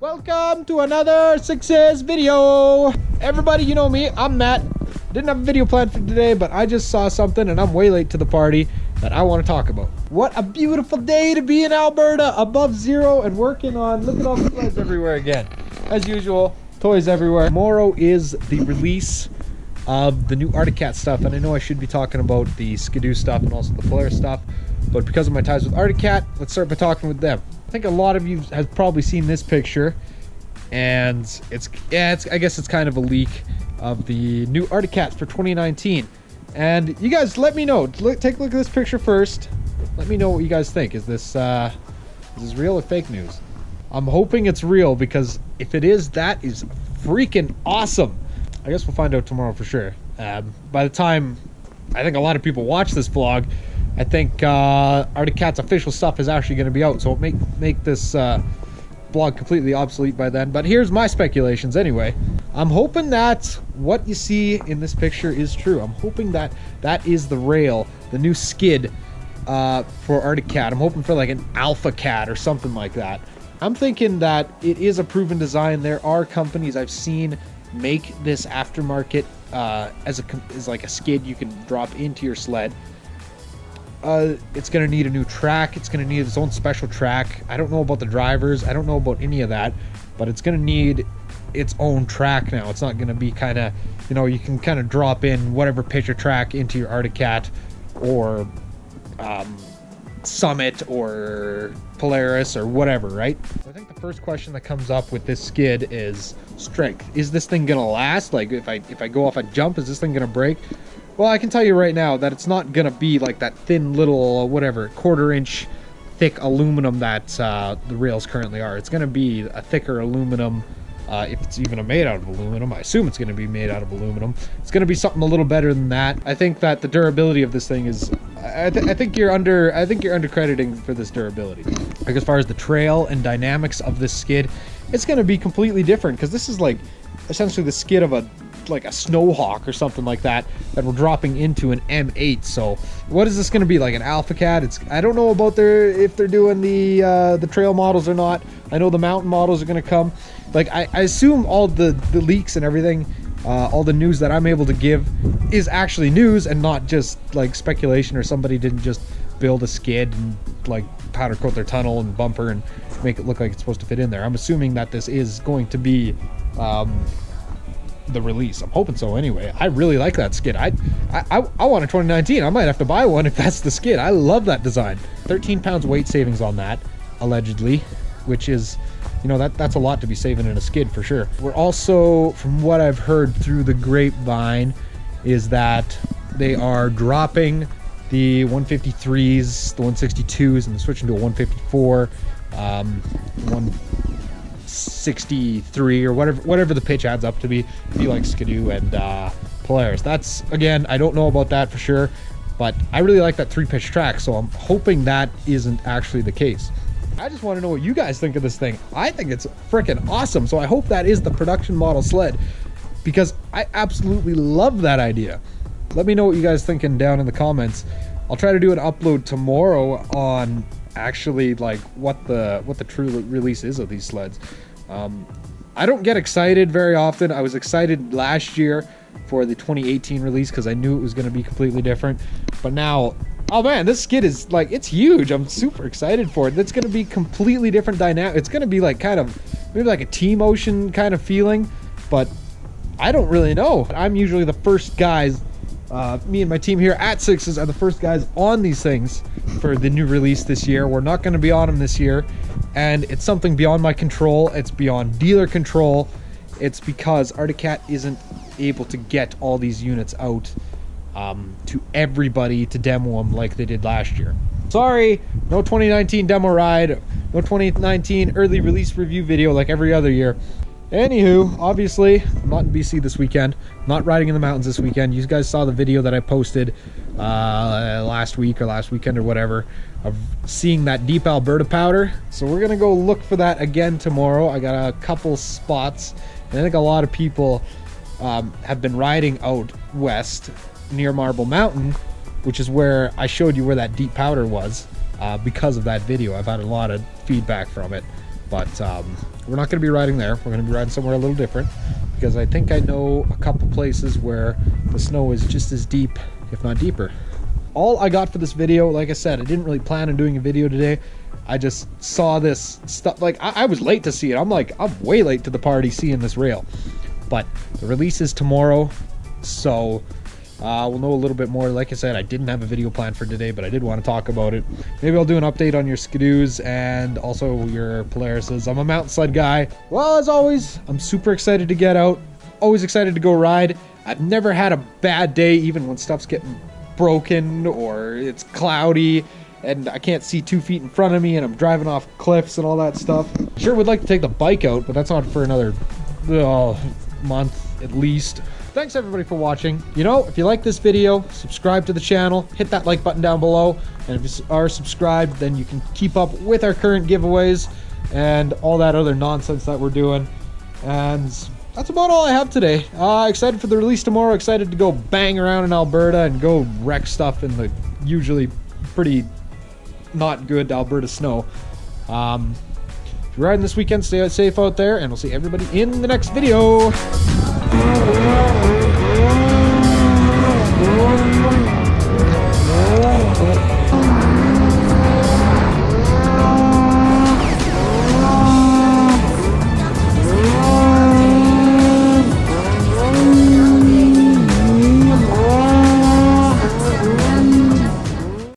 Welcome to another Syxxes video. Everybody, you know me, I'm Matt. Didn't have a video planned for today, but I just saw something and I'm way late to the party that I want to talk about. What a beautiful day to be in Alberta, above zero and working on, look at all the sleds everywhere again. As usual, toys everywhere. Tomorrow is the release of the new Arctic Cat stuff, and I know I should be talking about the Skidoo stuff and also the Polaris stuff, but because of my ties with Arctic Cat, let's start by talking with them. I think a lot of you have probably seen this picture, and it's yeah, it's I guess it's kind of a leak of the new Arctic Cats for 2019. And you guys, let me know. Look, take a look at this picture first. Let me know what you guys think. Is this uh, is this real or fake news? I'm hoping it's real because if it is, that is freaking awesome. I guess we'll find out tomorrow for sure. Um, by the time I think a lot of people watch this vlog, I think uh, Arctic Cat's official stuff is actually going to be out, so it'll make make this uh, blog completely obsolete by then. But here's my speculations anyway. I'm hoping that what you see in this picture is true. I'm hoping that that is the rail, the new skid uh, for Arctic Cat. I'm hoping for like an Alpha Cat or something like that. I'm thinking that it is a proven design. There are companies I've seen make this aftermarket uh, as a as like a skid you can drop into your sled. Uh, it's going to need a new track. It's going to need its own special track. I don't know about the drivers. I don't know about any of that, but it's going to need its own track now. It's not going to be kind of, you know, you can kind of drop in whatever pitch picture track into your Arctic Cat or um, Summit or Polaris or whatever, right? I think the first question that comes up with this skid is strength. Is this thing gonna last? Like if I if I go off a jump, is this thing gonna break? Well, I can tell you right now that it's not gonna be like that thin little whatever quarter inch thick aluminum that uh, the rails currently are. It's gonna be a thicker aluminum. Uh, if it's even made out of aluminum, I assume it's going to be made out of aluminum. It's going to be something a little better than that. I think that the durability of this thing is. I, th- I think you're under. I think you're undercrediting for this durability. Like as far as the trail and dynamics of this skid, it's going to be completely different because this is like essentially the skid of a like a snowhawk or something like that that we're dropping into an M8. So what is this going to be like an Alpha Cat? It's I don't know about their if they're doing the uh, the trail models or not. I know the mountain models are going to come. Like I, I assume all the the leaks and everything. Uh, all the news that I'm able to give is actually news and not just like speculation or somebody didn't just build a skid and like powder coat their tunnel and bumper and make it look like it's supposed to fit in there. I'm assuming that this is going to be um, the release. I'm hoping so anyway. I really like that skid. I, I, I want a 2019. I might have to buy one if that's the skid. I love that design. 13 pounds weight savings on that, allegedly, which is, you know, that that's a lot to be saving in a skid for sure. We're also, from what I've heard through the grapevine, is that they are dropping the 153s, the 162s, and switching to a 154, um, one 63 or whatever whatever the pitch adds up to be like skidoo and uh polaris. That's again i don't know about that for sure but i really like that three pitch track so i'm hoping that isn't actually the case. I just want to know what you guys think of this thing. I think it's freaking awesome so i hope that is the production model sled because i absolutely love that idea. Let me know what you guys thinking down in the comments. I'll try to do an upload tomorrow on actually like what the what the true release is of these sleds. Um, I don't get excited very often. I was excited last year for the 2018 release because I knew it was going to be completely different. But now, oh man, this skid is like it's huge. I'm super excited for it. It's going to be completely different dynamic. It's going to be like kind of maybe like a T motion kind of feeling, but I don't really know. I'm usually the first guys uh, me and my team here at Syxxes are the first guys on these things for the new release this year. We're not going to be on them this year, and it's something beyond my control. It's beyond dealer control. It's because Arctic Cat isn't able to get all these units out um, to everybody to demo them like they did last year. Sorry, no 2019 demo ride, no 2019 early release review video like every other year. Anywho, obviously, I'm not in BC this weekend. I'm not riding in the mountains this weekend. You guys saw the video that I posted uh, last week or last weekend or whatever of seeing that deep Alberta powder. So we're gonna go look for that again tomorrow. I got a couple spots, and I think a lot of people um, have been riding out west near Marble Mountain, which is where I showed you where that deep powder was uh, because of that video. I've had a lot of feedback from it. But um, we're not going to be riding there. We're going to be riding somewhere a little different because I think I know a couple places where the snow is just as deep, if not deeper. All I got for this video, like I said, I didn't really plan on doing a video today. I just saw this stuff. Like, I, I was late to see it. I'm like, I'm way late to the party seeing this rail. But the release is tomorrow, so uh, we'll know a little bit more. Like I said, I didn't have a video plan for today, but I did want to talk about it. Maybe I'll do an update on your Ski-Doos and also your Polarises. I'm a mountain sled guy. Well, as always, I'm super excited to get out. Always excited to go ride. I've never had a bad day, even when stuff's getting broken or it's cloudy and I can't see two feet in front of me and I'm driving off cliffs and all that stuff. Sure would like to take the bike out, but that's not for another uh, month at least. Thanks everybody for watching. You know, if you like this video, subscribe to the channel, hit that like button down below, and if you are subscribed, then you can keep up with our current giveaways and all that other nonsense that we're doing. And that's about all I have today. Uh, excited for the release tomorrow, excited to go bang around in Alberta and go wreck stuff in the usually pretty not good Alberta snow. Um, if you're riding this weekend, stay safe out there, and we'll see everybody in the next video. Música